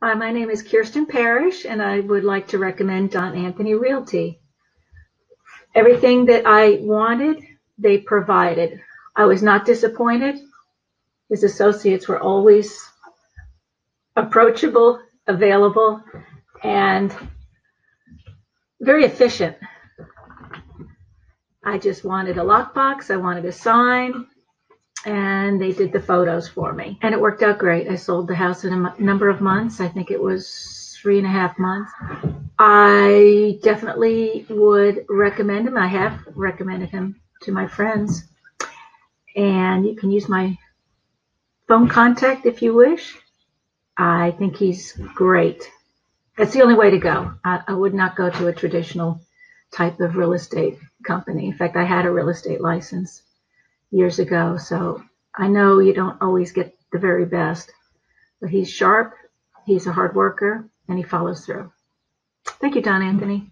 Hi, my name is Kirsten Parrish, and I would like to recommend Don Anthony Realty. Everything that I wanted, they provided. I was not disappointed. His associates were always approachable, available, and very efficient. I just wanted a lockbox, I wanted a sign, and they did the photos for me. And it worked out great. I sold the house in a number of months. I think it was three and a half months. I definitely would recommend him. I have recommended him to my friends. And you can use my phone contact if you wish. I think he's great. That's the only way to go. I, I would not go to a traditional type of real estate company. In fact, I had a real estate license years ago, so I know you don't always get the very best. But he's sharp, he's a hard worker, and he follows through. Thank you, Don Anthony.